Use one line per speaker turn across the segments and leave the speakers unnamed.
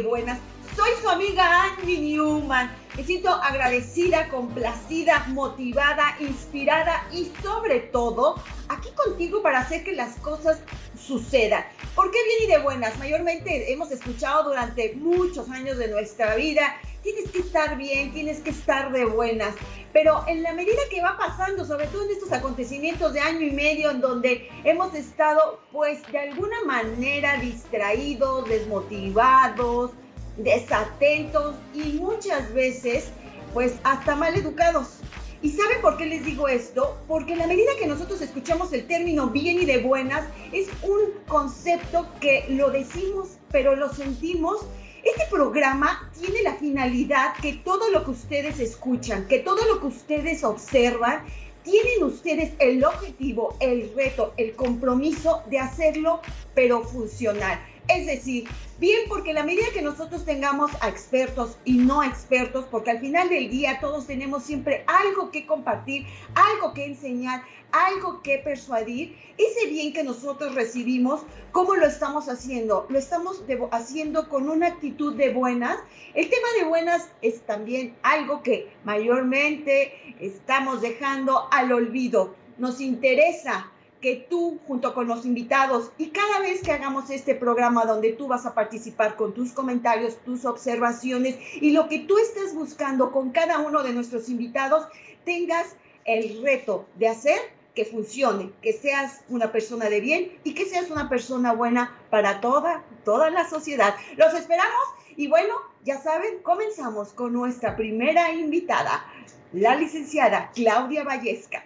buenas. Soy su amiga Angie Newman. Me siento agradecida, complacida, motivada, inspirada y sobre todo aquí contigo para hacer que las cosas sucedan. ¿Por qué bien y de buenas? Mayormente hemos escuchado durante muchos años de nuestra vida tienes que estar bien, tienes que estar de buenas. Pero en la medida que va pasando, sobre todo en estos acontecimientos de año y medio en donde hemos estado pues de alguna manera distraídos, desmotivados, desatentos y muchas veces pues hasta mal educados. ¿Y saben por qué les digo esto? Porque la medida que nosotros escuchamos el término bien y de buenas, es un concepto que lo decimos, pero lo sentimos este programa tiene la finalidad que todo lo que ustedes escuchan, que todo lo que ustedes observan, tienen ustedes el objetivo, el reto, el compromiso de hacerlo, pero funcional. Es decir, bien porque la medida que nosotros tengamos a expertos y no expertos, porque al final del día todos tenemos siempre algo que compartir, algo que enseñar, algo que persuadir, ese bien que nosotros recibimos, ¿cómo lo estamos haciendo? Lo estamos haciendo con una actitud de buenas. El tema de buenas es también algo que mayormente estamos dejando al olvido. Nos interesa que tú junto con los invitados y cada vez que hagamos este programa donde tú vas a participar con tus comentarios, tus observaciones y lo que tú estés buscando con cada uno de nuestros invitados, tengas el reto de hacer que funcione, que seas una persona de bien y que seas una persona buena para toda, toda la sociedad. Los esperamos y bueno, ya saben, comenzamos con nuestra primera invitada, la licenciada Claudia Vallesca.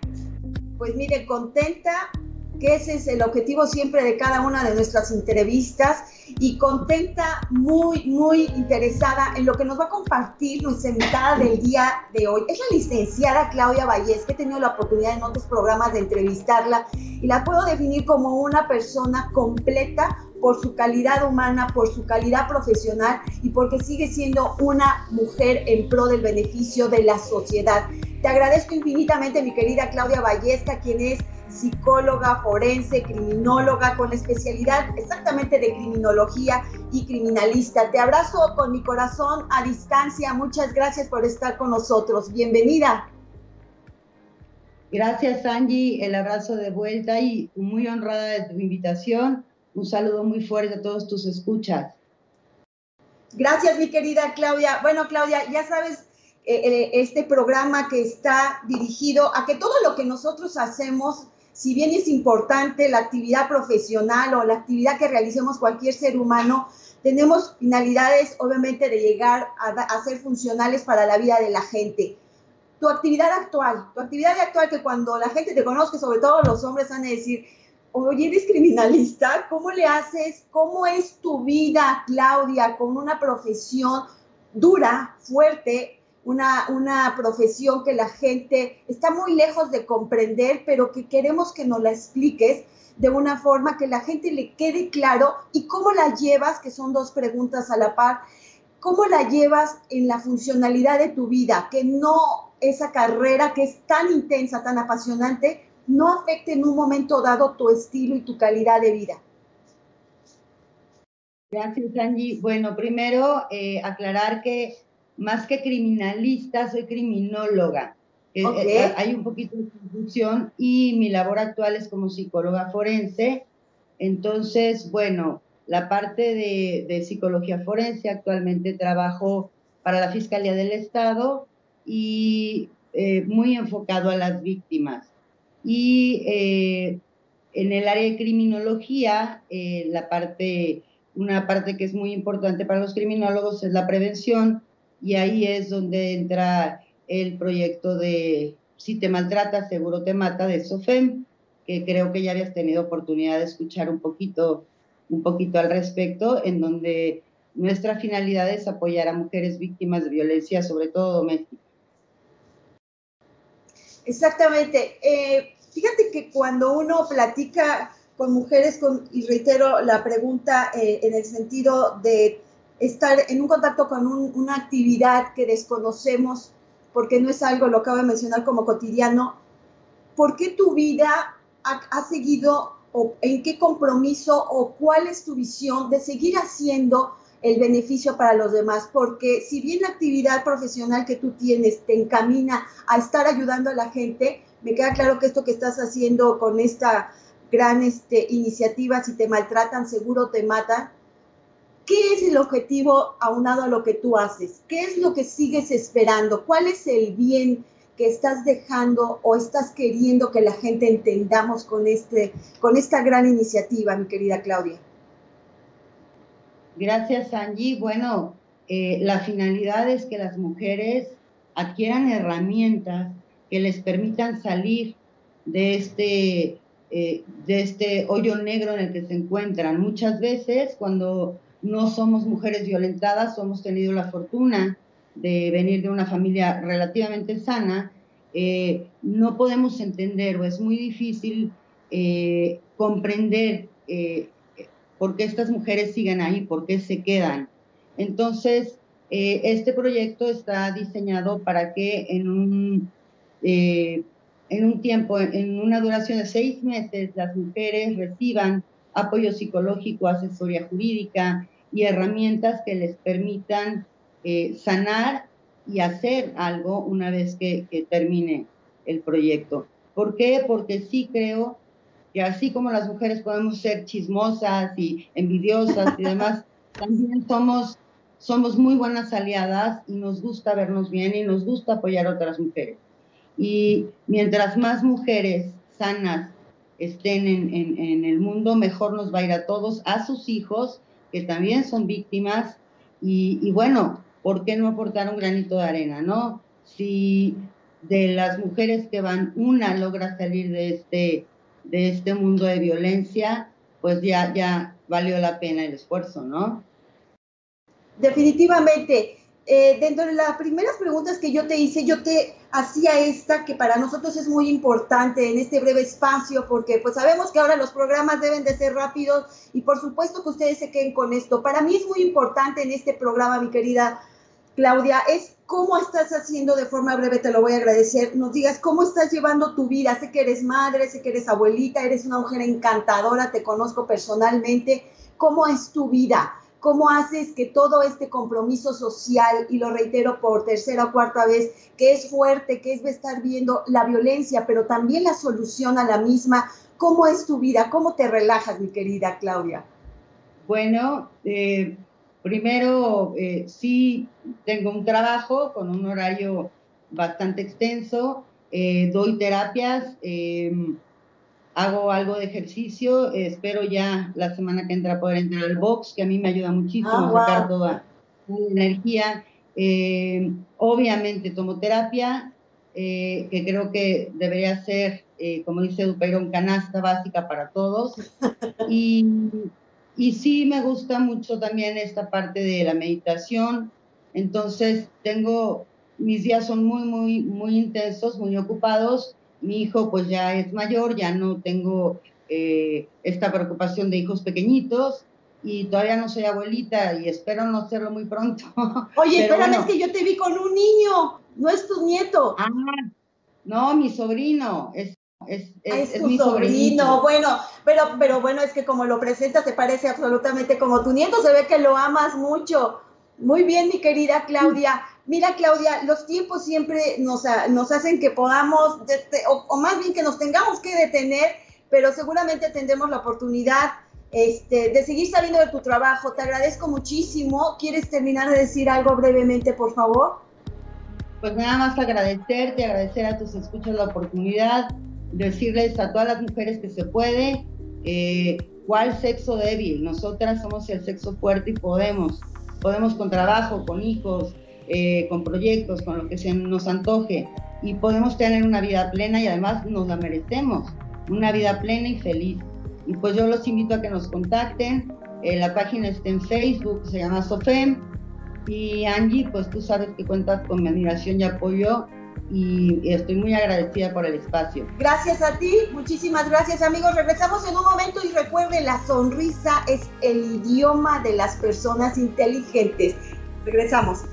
Pues mire, contenta que ese es el objetivo siempre de cada una de nuestras entrevistas y contenta, muy, muy interesada en lo que nos va a compartir nuestra invitada del día de hoy. Es la licenciada Claudia Vallés, que he tenido la oportunidad en otros programas de entrevistarla y la puedo definir como una persona completa por su calidad humana, por su calidad profesional y porque sigue siendo una mujer en pro del beneficio de la sociedad. Te agradezco infinitamente, mi querida Claudia Vallesca, quien es psicóloga forense, criminóloga con especialidad exactamente de criminología y criminalista. Te abrazo con mi corazón a distancia. Muchas gracias por estar con nosotros. Bienvenida.
Gracias Angie, el abrazo de vuelta y muy honrada de tu invitación. Un saludo muy fuerte a todos tus escuchas.
Gracias mi querida Claudia. Bueno Claudia, ya sabes eh, eh, este programa que está dirigido a que todo lo que nosotros hacemos si bien es importante la actividad profesional o la actividad que realicemos cualquier ser humano, tenemos finalidades obviamente de llegar a, ser funcionales para la vida de la gente. Tu actividad actual, tu actividad actual que cuando la gente te conozca, sobre todo los hombres, van a decir, oye, eres criminalista, ¿cómo le haces? ¿Cómo es tu vida, Claudia, con una profesión dura, fuerte, una, profesión que la gente está muy lejos de comprender, pero que queremos que nos la expliques de una forma que la gente le quede claro y cómo la llevas, que son dos preguntas a la par, cómo la llevas en la funcionalidad de tu vida, que no esa carrera que es tan intensa, tan apasionante, no afecte en un momento dado tu estilo y tu calidad de vida.
Gracias, Angie. Bueno, primero eh, aclarar que más que criminalista, soy criminóloga. Eh, eh, hay un poquito de confusión y mi labor actual es como psicóloga forense. Entonces, bueno, la parte de, psicología forense actualmente trabajo para la Fiscalía del Estado y eh, muy enfocado a las víctimas. Y en el área de criminología, la parte, una parte que es muy importante para los criminólogos es la prevención y ahí es donde entra el proyecto de Si te maltrata, seguro te mata de SOFEM, que creo que ya habías tenido oportunidad de escuchar un poquito, un poquito al respecto, en donde nuestra finalidad es apoyar a mujeres víctimas de violencia, sobre todo doméstica.
Exactamente. Eh, fíjate que cuando uno platica con mujeres, con, y reitero la pregunta eh, en el sentido de estar en un contacto con una actividad que desconocemos, porque no es algo, lo acabo de mencionar, como cotidiano, ¿por qué tu vida ha, seguido o en qué compromiso o cuál es tu visión de seguir haciendo el beneficio para los demás, porque si bien la actividad profesional que tú tienes te encamina a estar ayudando a la gente, me queda claro que esto que estás haciendo con esta gran este, iniciativa, si te maltratan, seguro te matan. ¿Qué es el objetivo aunado a lo que tú haces? ¿Qué es lo que sigues esperando? ¿Cuál es el bien que estás dejando o estás queriendo que la gente entendamos con, este, con esta gran iniciativa, mi querida Claudia?
Gracias, Angie. Bueno, eh, la finalidad es que las mujeres adquieran herramientas que les permitan salir de este, eh, de este hoyo negro en el que se encuentran. Muchas veces cuando no somos mujeres violentadas, hemos tenido la fortuna de venir de una familia relativamente sana, eh, no podemos entender o es muy difícil comprender por qué estas mujeres siguen ahí, por qué se quedan. Entonces, eh, este proyecto está diseñado para que en un, eh, en un tiempo, en una duración de seis meses, las mujeres reciban apoyo psicológico, asesoría jurídica y herramientas que les permitan eh, sanar y hacer algo una vez que, que termine el proyecto. ¿Por qué? Porque sí creo que así como las mujeres podemos ser chismosas y envidiosas y demás, también somos, somos muy buenas aliadas y nos gusta vernos bien y nos gusta apoyar a otras mujeres. Y mientras más mujeres sanas estén en, en, el mundo, mejor nos va a ir a todos, a sus hijos, que también son víctimas, y, y, bueno, ¿por qué no aportar un granito de arena, no? Si de las mujeres que van, una logra salir de este de este mundo de violencia, pues ya, ya valió la pena el esfuerzo, ¿no?
Definitivamente. Eh, dentro de las primeras preguntas que yo te hice, yo te hacía esta que para nosotros es muy importante en este breve espacio, porque pues sabemos que ahora los programas deben de ser rápidos y por supuesto que ustedes se queden con esto. Para mí es muy importante en este programa, mi querida Claudia, es cómo estás haciendo de forma breve, te lo voy a agradecer, nos digas cómo estás llevando tu vida. Sé que eres madre, sé que eres abuelita, eres una mujer encantadora, te conozco personalmente. ¿Cómo es tu vida? ¿Cómo haces que todo este compromiso social, y lo reitero por tercera o cuarta vez, que es fuerte, que es estar viendo la violencia, pero también la solución a la misma, ¿cómo es tu vida? ¿Cómo te relajas, mi querida Claudia?
Bueno, eh, Primero, eh, sí tengo un trabajo con un horario bastante extenso, eh, doy terapias, hago algo de ejercicio, espero ya la semana que entra poder entrar al box, que a mí me ayuda muchísimo a ah, sacar toda la energía. Em, obviamente tomo terapia, eh, que creo que debería ser, como dice Dupeirón, canasta básica para todos. Y y sí me gusta mucho también esta parte de la meditación. Entonces tengo, mis días son muy, muy, muy intensos, muy ocupados. Mi hijo pues ya es mayor, ya no tengo eh, esta preocupación de hijos pequeñitos y todavía no soy abuelita y espero no serlo muy pronto.
Oye, espérame, es que yo te vi con un niño, no es tu nieto.
Ah, no, mi sobrino, es es,
es, mi sobrino. Bueno, pero, pero bueno, es que como lo presentas, te parece absolutamente como tu nieto, se ve que lo amas mucho. Muy bien, mi querida Claudia. Mira, Claudia, los tiempos siempre nos, nos hacen que podamos, o, más bien que nos tengamos que detener, pero seguramente tendremos la oportunidad este, de seguir saliendo de tu trabajo. Te agradezco muchísimo. ¿Quieres terminar de decir algo brevemente, por favor?
Pues nada más agradecerte, agradecer a tus escuchas la oportunidad decirles a todas las mujeres que se puede, eh, ¿cuál sexo débil? Nosotras somos el sexo fuerte y podemos, podemos con trabajo, con hijos, eh, con proyectos, con lo que se nos antoje. Y podemos tener una vida plena y además nos la merecemos, una vida plena y feliz. Y pues yo los invito a que nos contacten, eh, la página está en Facebook, se llama SOFEM, y Angie, pues tú sabes que cuentas con mi admiración y apoyo y estoy muy agradecida por el espacio.
Gracias a ti, muchísimas gracias amigos. Regresamos en un momento y recuerde, la sonrisa es el idioma de las personas inteligentes. Regresamos.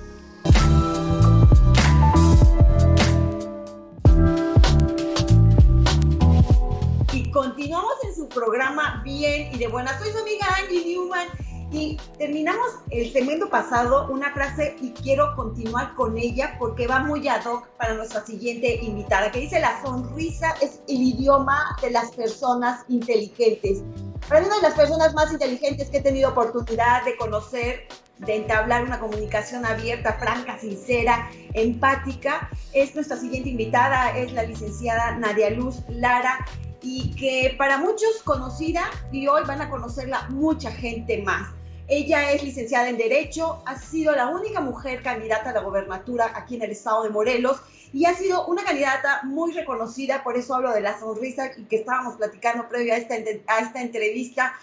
continuamos en su programa Bien y de Buenas. Soy su amiga Angie Newman y terminamos el segmento pasado una frase y quiero continuar con ella porque va muy ad hoc para nuestra siguiente invitada, que dice la sonrisa es el idioma de las personas inteligentes. Para mí una de las personas más inteligentes que he tenido oportunidad de conocer, de entablar una comunicación abierta, franca, sincera, empática, es nuestra siguiente invitada, es la licenciada Nadia Luz Lara y que para muchos conocida y hoy van a conocerla mucha gente más. Ella es licenciada en Derecho, ha sido la única mujer candidata a la gobernatura aquí en el estado de Morelos y ha sido una candidata muy reconocida, por eso hablo de la sonrisa que estábamos platicando previo a esta, a esta entrevista,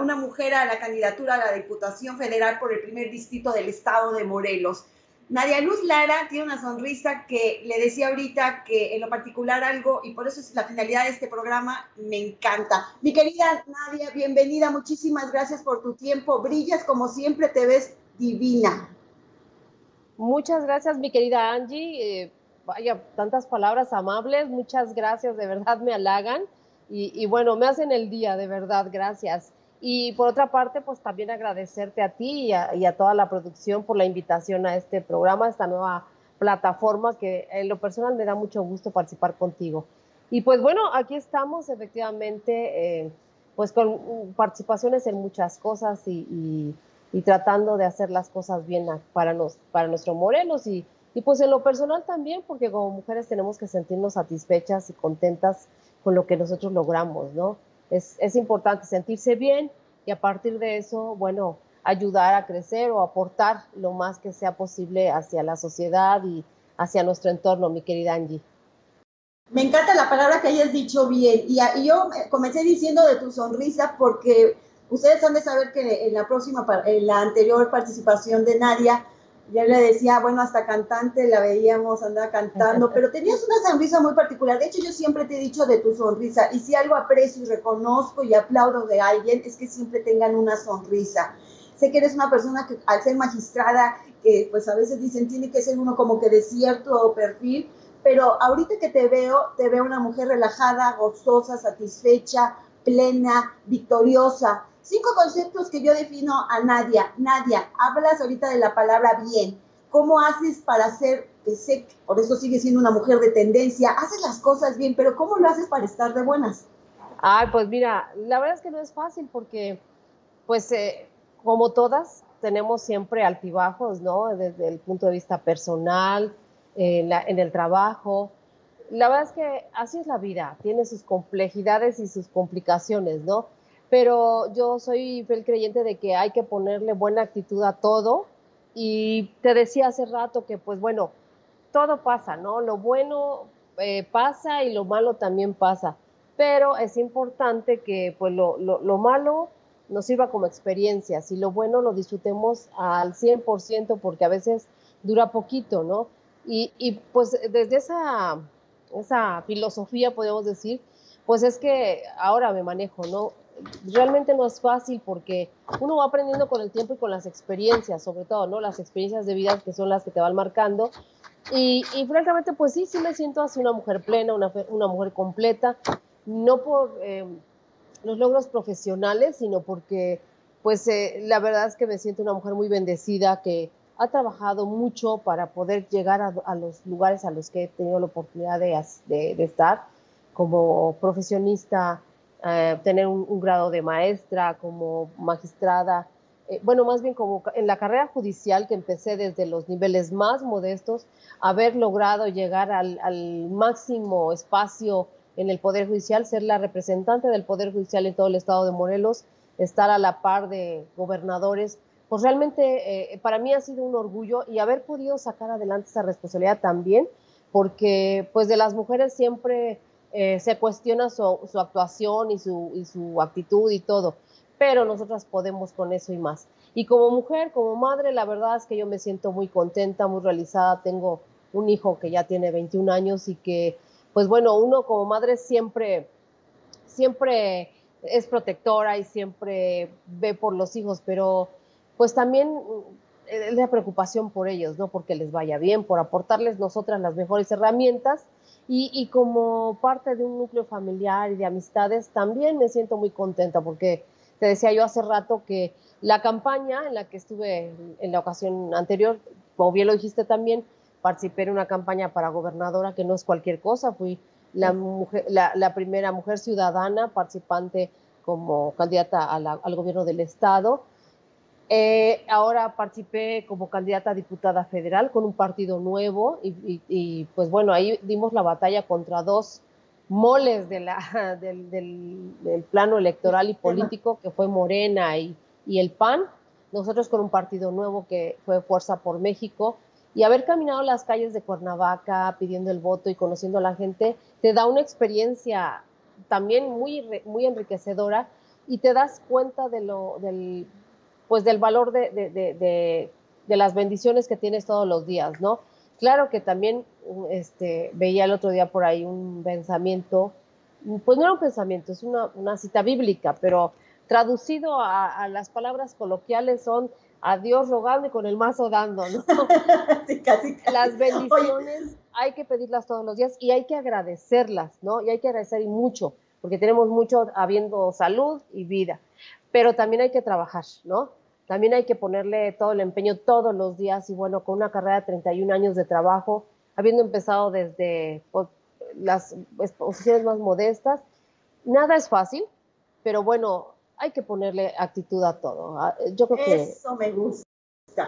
una mujer a la candidatura a la Diputación Federal por el primer distrito del estado de Morelos. Nadia Luz Lara tiene una sonrisa que le decía ahorita que en lo particular algo, y por eso es la finalidad de este programa, me encanta. Mi querida Nadia, bienvenida, muchísimas gracias por tu tiempo. Brillas como siempre, te ves divina.
Muchas gracias, mi querida Angie. Eh, vaya, tantas palabras amables, muchas gracias, de verdad me halagan. Y, y bueno, me hacen el día, de verdad, gracias. Y por otra parte, pues también agradecerte a ti y a, toda la producción por la invitación a este programa, a esta nueva plataforma que en lo personal me da mucho gusto participar contigo. Y pues bueno, aquí estamos efectivamente, eh, pues con participaciones en muchas cosas y, tratando de hacer las cosas bien para, nos, para nuestro Morelos y pues en lo personal también, porque como mujeres tenemos que sentirnos satisfechas y contentas con lo que nosotros logramos, ¿no? Es, importante sentirse bien y a partir de eso, bueno, ayudar a crecer o aportar lo más que sea posible hacia la sociedad y hacia nuestro entorno, mi querida Angie.
Me encanta la palabra que hayas dicho bien. Y, yo comencé diciendo de tu sonrisa porque ustedes han de saber que en la próxima, en la anterior participación de Nadia, ya le decía, bueno, hasta cantante la veíamos, andaba cantando, pero tenías una sonrisa muy particular. De hecho, yo siempre te he dicho de tu sonrisa, y si algo aprecio y reconozco y aplaudo de alguien, es que siempre tengan una sonrisa. Sé que eres una persona que al ser magistrada, que pues a veces dicen tiene que ser uno como que de cierto perfil, pero ahorita que te veo, te veo una mujer relajada, gozosa, satisfecha, plena, victoriosa. Cinco conceptos que yo defino a Nadia. Nadia, hablas ahorita de la palabra bien. ¿Cómo haces para ser, sé, por eso sigues siendo una mujer de tendencia, haces las cosas bien, pero ¿cómo lo haces para estar de buenas?
Ay, pues mira, la verdad es que no es fácil porque, pues, eh, como todas, tenemos siempre altibajos, ¿no? Desde el punto de vista personal, en el trabajo. La verdad es que así es la vida, tiene sus complejidades y sus complicaciones, ¿no? Pero yo soy fiel creyente de que hay que ponerle buena actitud a todo y te decía hace rato que pues bueno, todo pasa, ¿no? Lo bueno eh, pasa y lo malo también pasa, pero es importante que pues lo, lo, malo nos sirva como experiencia, y lo bueno lo disfrutemos al 100% porque a veces dura poquito, ¿no? Y, y pues desde esa, esa filosofía podemos decir, pues es que ahora me manejo, ¿no? Realmente no es fácil porque uno va aprendiendo con el tiempo y con las experiencias, sobre todo, ¿no? Las experiencias de vida que son las que te van marcando. Y, y francamente, pues sí, sí me siento así una mujer plena, una, una mujer completa, no por eh, los logros profesionales, sino porque, pues eh, la verdad es que me siento una mujer muy bendecida que ha trabajado mucho para poder llegar a, los lugares a los que he tenido la oportunidad de, de, de estar como profesionista, eh, tener un, grado de maestra, como magistrada, eh, bueno, más bien como en la carrera judicial que empecé desde los niveles más modestos, haber logrado llegar al, máximo espacio en el Poder Judicial, ser la representante del Poder Judicial en todo el estado de Morelos, estar a la par de gobernadores, pues realmente eh, para mí ha sido un orgullo y haber podido sacar adelante esa responsabilidad también, porque pues de las mujeres siempre eh, se cuestiona su, actuación y su, actitud y todo, pero nosotras podemos con eso y más. Y como mujer, como madre, la verdad es que yo me siento muy contenta, muy realizada. Tengo un hijo que ya tiene 21 años y que, pues bueno, uno como madre siempre, siempre es protectora y siempre ve por los hijos, pero pues también es la preocupación por ellos, ¿no? Porque les vaya bien, por aportarles nosotras las mejores herramientas Y, como parte de un núcleo familiar y de amistades, también me siento muy contenta porque te decía yo hace rato que la campaña en la que estuve en la ocasión anterior, como bien lo dijiste también, participé en una campaña para gobernadora que no es cualquier cosa, fui la, mujer, la, primera mujer ciudadana participante como candidata al gobierno del estado. Eh, ahora participé como candidata a diputada federal con un partido nuevo y, pues bueno, ahí dimos la batalla contra dos moles de la, del, plano electoral y político que fue Morena y, y el PAN. Nosotros con un partido nuevo que fue Fuerza por México y haber caminado las calles de Cuernavaca pidiendo el voto y conociendo a la gente te da una experiencia también muy, muy enriquecedora y te das cuenta de lo, del, pues del valor de, de, de, las bendiciones que tienes todos los días, ¿no? Claro que también este, veía el otro día por ahí un pensamiento, pues no era un pensamiento, es una, una cita bíblica, pero traducido a, a, las palabras coloquiales son a Dios rogando y con el mazo dando, ¿no?
sí, casi,
Las bendiciones hay que pedirlas todos los días y hay que agradecerlas, ¿no? Y hay que agradecer y mucho, porque tenemos mucho habiendo salud y vida, pero también hay que trabajar, ¿no? También hay que ponerle todo el empeño todos los días y bueno, con una carrera de 31 años de trabajo, habiendo empezado desde pues, las posiciones más modestas, nada es fácil, pero bueno, hay que ponerle actitud a todo. Ah, yo creo
que... Eso me gusta.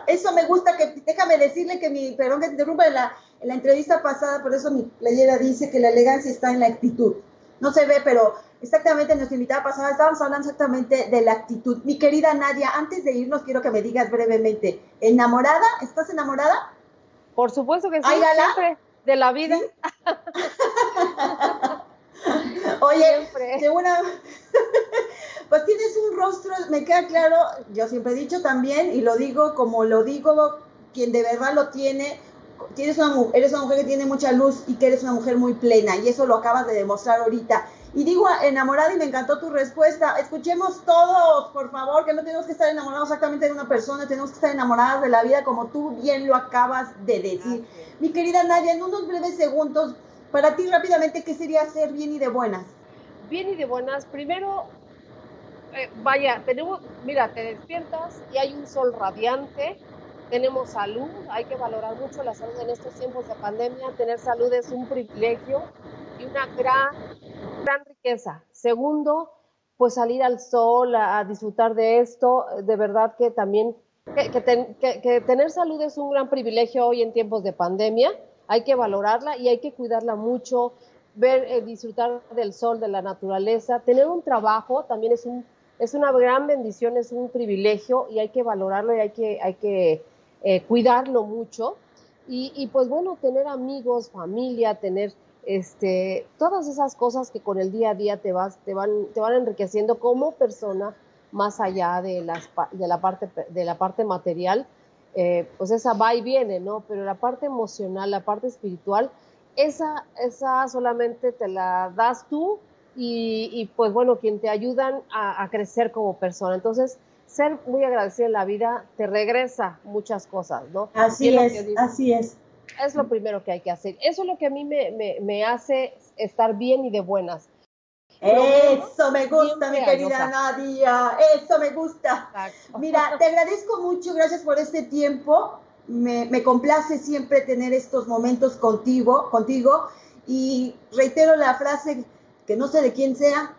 Eso me gusta, que déjame decirle que mi, perdón que te interrumpa, en la, la entrevista pasada, por eso mi playera dice que la elegancia está en la actitud. No se ve, pero exactamente en nuestra invitada pasada estábamos hablando exactamente de la actitud. Mi querida Nadia, antes de irnos quiero que me digas brevemente, ¿enamorada? ¿Estás enamorada?
Por supuesto que sí, siempre de la vida.
Oye, de una, pues tienes un rostro, me queda claro, yo siempre he dicho también, y lo digo como lo digo, quien de verdad lo tiene, tienes una, eres una mujer que tiene mucha luz y que eres una mujer muy plena, y eso lo acabas de demostrar ahorita. Y digo enamorada y me encantó tu respuesta. Escuchemos todos, por favor, que no tenemos que estar enamorados exactamente de una persona, tenemos que estar enamoradas de la vida como tú bien lo acabas de decir. Mi querida Nadia, en unos breves segundos, para ti rápidamente, ¿qué sería ser bien y de buenas?
Bien y de buenas, primero eh, vaya, tenemos, mira, te despiertas y hay un sol radiante, tenemos salud, hay que valorar mucho la salud en estos tiempos de pandemia, tener salud es un privilegio y una gran, gran riqueza. Segundo, pues salir al sol, a, disfrutar de esto, de verdad que también, que, tener salud es un gran privilegio hoy en tiempos de pandemia, hay que valorarla y hay que cuidarla mucho, ver, eh, disfrutar del sol, de la naturaleza, tener un trabajo también es un es una gran bendición, es un privilegio y hay que valorarlo y hay que, hay que eh, cuidarlo mucho. Y, pues bueno, tener amigos, familia, tener este, todas esas cosas que con el día a día te, vas, te, van, te van enriqueciendo como persona, más allá de, las, de, la, parte, de la parte material, eh, pues esa va y viene, ¿no? Pero la parte emocional, la parte espiritual, esa, esa solamente te la das tú y, pues bueno, quien te ayudan a, crecer como persona. Entonces, ser muy agradecido en la vida te regresa muchas cosas, ¿no?
Así es, así es.
Es lo primero que hay que hacer. Eso es lo que a mí me, me, hace estar bien y de buenas.
Eso me gusta, mi querida Nadia. Eso me gusta. Mira, te agradezco mucho. Gracias por este tiempo. Me, me, complace siempre tener estos momentos contigo, contigo. Y reitero la frase que no sé de quién sea,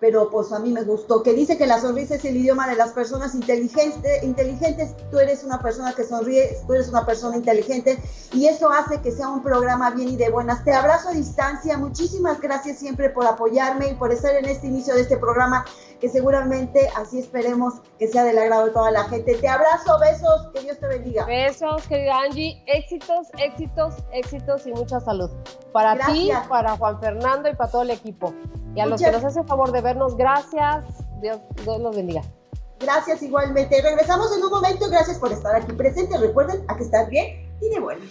pero pues a mí me gustó, que dice que la sonrisa es el idioma de las personas inteligentes, inteligentes, tú eres una persona que sonríe, tú eres una persona inteligente y eso hace que sea un programa bien y de buenas. Te abrazo a distancia, muchísimas gracias siempre por apoyarme y por estar en este inicio de este programa, que seguramente así esperemos que sea del agrado de toda la gente. Te abrazo, besos, que Dios te bendiga.
Besos, querida Angie, éxitos, éxitos, éxitos y mucha salud. Para ti, para Juan Fernando y para todo el equipo. Y a los que nos hacen favor de vernos, gracias. Dios, los bendiga.
Gracias igualmente. Regresamos en un momento. Gracias por estar aquí presentes. Recuerden, a que estar bien y de buena.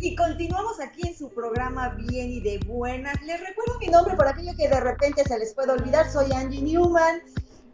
Y continuamos aquí en su programa Bien y de Buenas. Les recuerdo mi nombre por aquello que de repente se les puede olvidar. Soy Angie Newman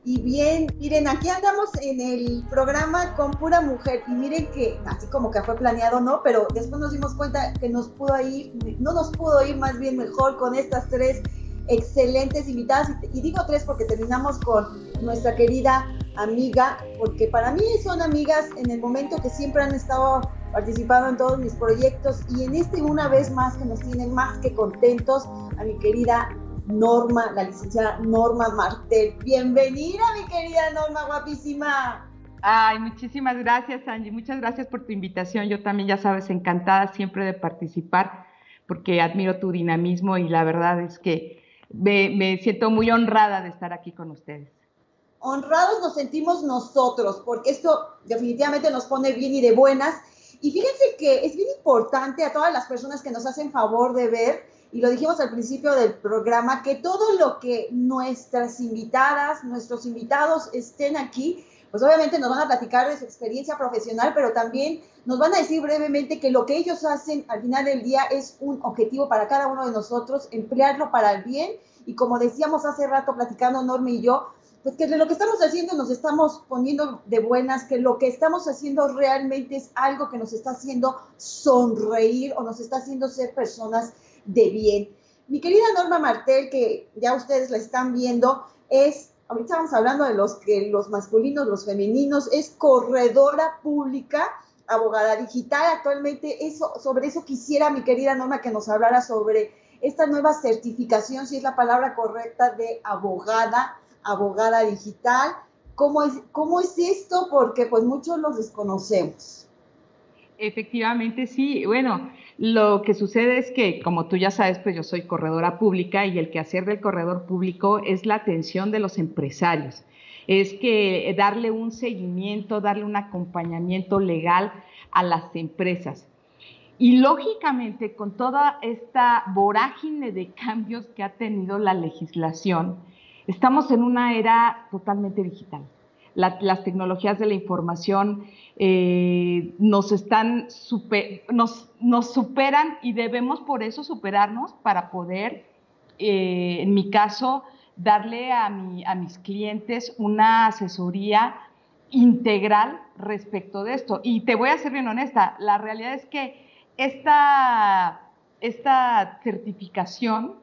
Y bien, miren, aquí andamos en el programa con pura mujer y miren que así como que fue planeado, ¿no? Pero después nos dimos cuenta que nos pudo ir, no nos pudo ir más bien mejor con estas tres excelentes invitadas. Y digo tres porque terminamos con nuestra querida amiga, porque para mí son amigas en el momento que siempre han estado participando en todos mis proyectos y en este una vez más que nos tienen más que contentos a mi querida Norma, la licenciada Norma Martel. Bienvenida, mi querida Norma, guapísima.
Ay, muchísimas gracias, Angie. Muchas gracias por tu invitación. Yo también, ya sabes, encantada siempre de participar porque admiro tu dinamismo y la verdad es que me, siento muy honrada de estar aquí con ustedes.
Honrados nos sentimos nosotros porque esto definitivamente nos pone bien y de buenas. Y fíjense que es bien importante a todas las personas que nos hacen favor de ver y lo dijimos al principio del programa, que todo lo que nuestras invitadas, nuestros invitados estén aquí, pues obviamente nos van a platicar de su experiencia profesional, pero también nos van a decir brevemente que lo que ellos hacen al final del día es un objetivo para cada uno de nosotros, emplearlo para el bien. Y como decíamos hace rato platicando Norma y yo, pues que de lo que estamos haciendo nos estamos poniendo de buenas, que lo que estamos haciendo realmente es algo que nos está haciendo sonreír o nos está haciendo ser personas de bien. Mi querida Norma Martel, que ya ustedes la están viendo, es, ahorita estamos hablando de los que los masculinos, los femeninos, es corredora pública, abogada digital. Actualmente eso, sobre eso quisiera mi querida Norma que nos hablara sobre esta nueva certificación, si es la palabra correcta, de abogada, abogada digital. ¿Cómo es, cómo es esto? Porque pues muchos los desconocemos.
Efectivamente, sí. Bueno, lo que sucede es que, como tú ya sabes, pues yo soy corredora pública y el quehacer del corredor público es la atención de los empresarios. Es que darle un seguimiento, darle un acompañamiento legal a las empresas. Y lógicamente, con toda esta vorágine de cambios que ha tenido la legislación, estamos en una era totalmente digital las tecnologías de la información eh, nos están nos, nos, superan y debemos por eso superarnos para poder, eh, en mi caso, darle a, a mis clientes una asesoría integral respecto de esto. Y te voy a ser bien honesta, la realidad es que esta, esta certificación,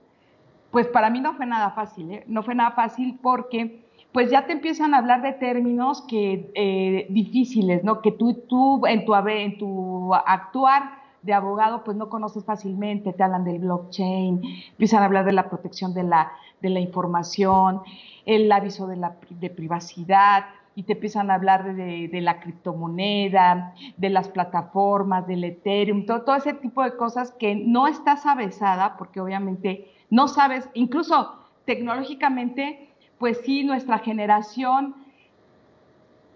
pues para mí no fue nada fácil, ¿eh? no fue nada fácil porque pues ya te empiezan a hablar de términos que eh, difíciles, ¿no? Que tú, tú en, tu, en tu actuar de abogado, pues no conoces fácilmente, te hablan del blockchain, empiezan a hablar de la protección de la, información, el aviso de, la, de privacidad, y te empiezan a hablar de, de, la criptomoneda, de las plataformas, del Ethereum, todo, todo ese tipo de cosas que no estás avesada, porque obviamente no sabes, incluso tecnológicamente, pues sí, nuestra generación,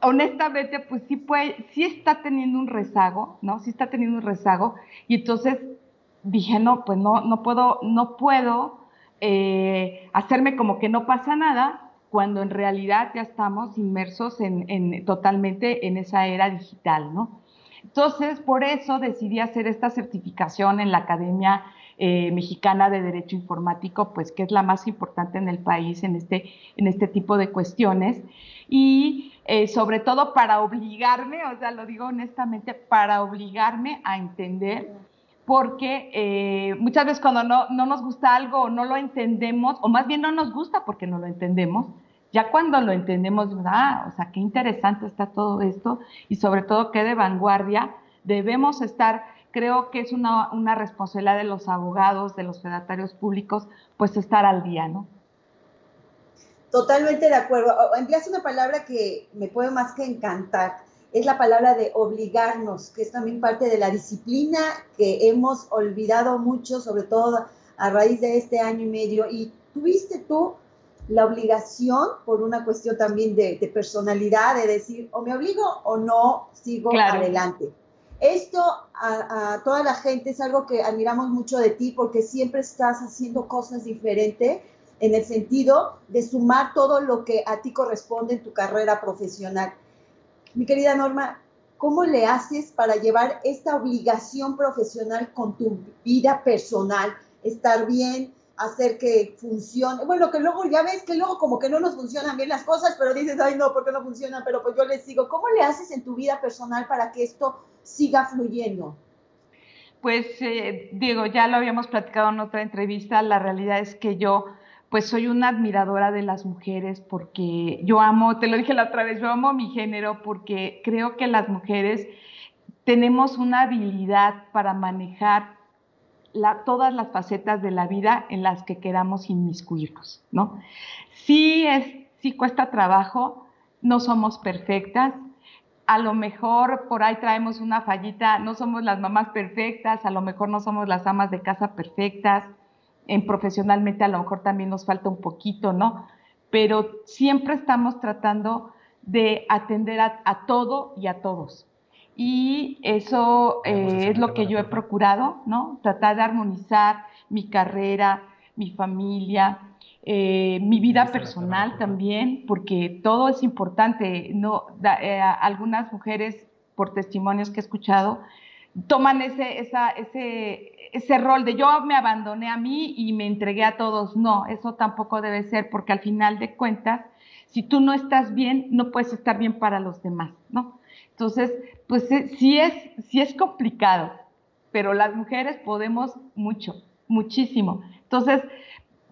honestamente, pues sí, puede, sí está teniendo un rezago, ¿no? Sí está teniendo un rezago. Y entonces dije, no, pues no, no puedo, no puedo eh, hacerme como que no pasa nada, cuando en realidad ya estamos inmersos en, totalmente en esa era digital, ¿no? Entonces, por eso decidí hacer esta certificación en la Academia eh, mexicana de Derecho Informático, pues que es la más importante en el país en este, en este tipo de cuestiones. Y eh, sobre todo para obligarme, o sea, lo digo honestamente, para obligarme a entender, porque eh, muchas veces cuando no, no nos gusta algo o no lo entendemos, o más bien no nos gusta porque no lo entendemos, ya cuando lo entendemos, ah, o sea, qué interesante está todo esto y sobre todo qué de vanguardia debemos estar creo que es una, una responsabilidad de los abogados, de los fedatarios públicos, pues estar al día, ¿no?
Totalmente de acuerdo. Empleas una palabra que me puede más que encantar. Es la palabra de obligarnos, que es también parte de la disciplina que hemos olvidado mucho, sobre todo a raíz de este año y medio. Y tuviste tú la obligación, por una cuestión también de, personalidad, de decir, o me obligo o no sigo adelante. Esto a, toda la gente es algo que admiramos mucho de ti porque siempre estás haciendo cosas diferentes en el sentido de sumar todo lo que a ti corresponde en tu carrera profesional. Mi querida Norma, ¿cómo le haces para llevar esta obligación profesional con tu vida personal? Estar bien, hacer que funcione. Bueno, que luego ya ves que luego como que no nos funcionan bien las cosas, pero dices, ay no, ¿por qué no funcionan? Pero pues yo les digo, ¿cómo le haces en tu vida personal para que esto siga fluyendo?
Pues eh, Diego, ya lo habíamos platicado en otra entrevista, la realidad es que yo pues soy una admiradora de las mujeres porque yo amo, te lo dije la otra vez, yo amo mi género porque creo que las mujeres tenemos una habilidad para manejar todas las facetas de la vida en las que queramos inmiscuirnos, ¿no? Sí, es, sí cuesta trabajo, no somos perfectas, a lo mejor por ahí traemos una fallita, no somos las mamás perfectas, a lo mejor no somos las amas de casa perfectas, en profesionalmente a lo mejor también nos falta un poquito, ¿no? Pero siempre estamos tratando de atender a todo y a todos y eso eh, es lo que yo he procurado, ¿no? Tratar de armonizar mi carrera, mi familia, eh, mi vida personal también, porque todo es importante. No, eh, algunas mujeres, por testimonios que he escuchado, toman ese, esa, ese, ese rol de yo me abandoné a mí y me entregué a todos. No, eso tampoco debe ser, porque al final de cuentas, si tú no estás bien, no puedes estar bien para los demás, ¿no? Entonces, pues sí es, sí es complicado, pero las mujeres podemos mucho, muchísimo. Entonces,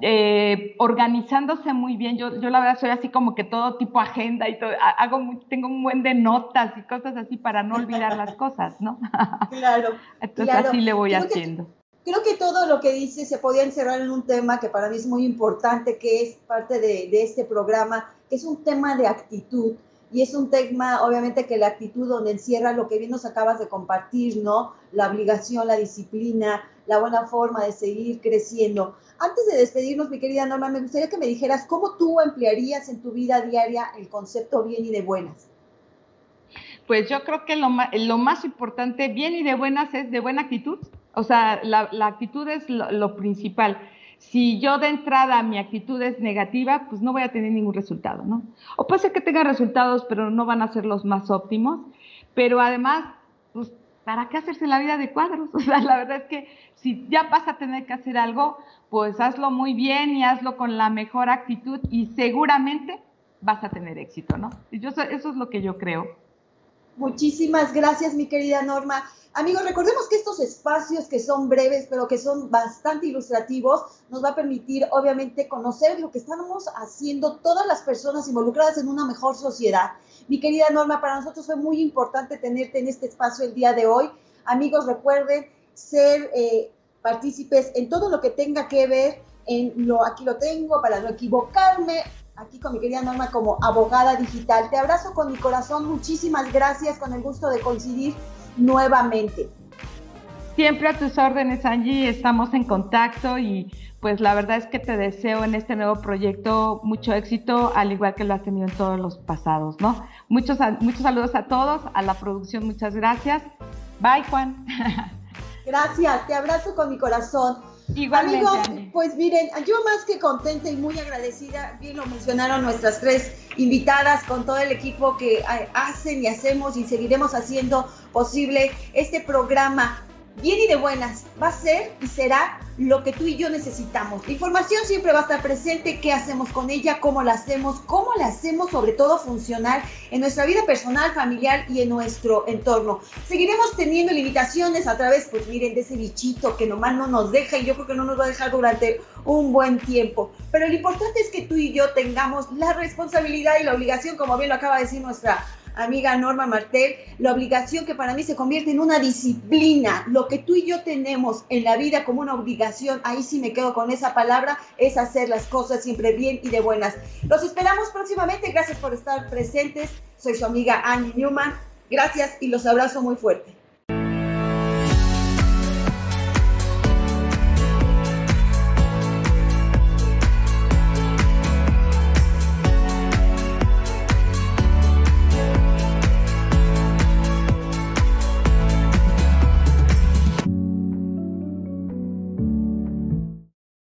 eh, organizándose muy bien, yo, yo la verdad soy así como que todo tipo agenda y todo, hago tengo un buen de notas y cosas así para no olvidar las cosas, ¿no?
Claro.
Entonces así le voy haciendo.
creo que todo lo que dice se podía encerrar en un tema que para mí es muy importante, que es parte de, de este programa, que es un tema de actitud y es un tema, obviamente, que la actitud donde encierra lo que bien nos acabas de compartir, ¿no? La obligación, la disciplina, la buena forma de seguir creciendo. Antes de despedirnos, mi querida Norma, me gustaría que me dijeras cómo tú emplearías en tu vida diaria el concepto bien y de buenas.
Pues yo creo que lo más, lo más importante, bien y de buenas, es de buena actitud. O sea, la, actitud es lo principal si yo de entrada mi actitud es negativa, pues no voy a tener ningún resultado, ¿no? O puede ser que tenga resultados, pero no van a ser los más óptimos. Pero además, pues, ¿para qué hacerse la vida de cuadros? O sea, la verdad es que si ya vas a tener que hacer algo, pues hazlo muy bien y hazlo con la mejor actitud y seguramente vas a tener éxito, ¿no? Y yo, eso es lo que yo creo.
Muchísimas gracias, mi querida Norma. Amigos, recordemos que estos espacios que son breves, pero que son bastante ilustrativos, nos va a permitir, obviamente, conocer lo que estamos haciendo todas las personas involucradas en una mejor sociedad. Mi querida Norma, para nosotros fue muy importante tenerte en este espacio el día de hoy. Amigos, recuerden ser eh, partícipes en todo lo que tenga que ver en lo, aquí lo tengo, para no equivocarme, aquí con mi querida Norma como abogada digital. Te abrazo con mi corazón, muchísimas gracias, con el gusto de coincidir nuevamente.
Siempre a tus órdenes, Angie, estamos en contacto y pues la verdad es que te deseo en este nuevo proyecto mucho éxito, al igual que lo has tenido en todos los pasados, ¿no? Muchos, muchos saludos a todos, a la producción, muchas gracias. Bye, Juan.
Gracias, te abrazo con mi corazón.
Igualmente,
Amigos, pues miren, yo más que contenta y muy agradecida, bien lo mencionaron nuestras tres invitadas con todo el equipo que eh, hacen y hacemos y seguiremos haciendo posible este programa bien y de buenas. Va a ser y será lo que tú y yo necesitamos. La información siempre va a estar presente, qué hacemos con ella, cómo la hacemos, cómo la hacemos sobre todo funcionar en nuestra vida personal, familiar y en nuestro entorno. Seguiremos teniendo limitaciones a través, pues miren, de ese bichito que nomás no nos deja y yo creo que no nos va a dejar durante un buen tiempo. Pero lo importante es que tú y yo tengamos la responsabilidad y la obligación, como bien lo acaba de decir nuestra amiga Norma Martel, la obligación que para mí se convierte en una disciplina. Lo que tú y yo tenemos en la vida como una obligación, ahí sí me quedo con esa palabra, es hacer las cosas siempre bien y de buenas. Los esperamos próximamente. Gracias por estar presentes. Soy su amiga Annie Newman. Gracias y los abrazo muy fuerte.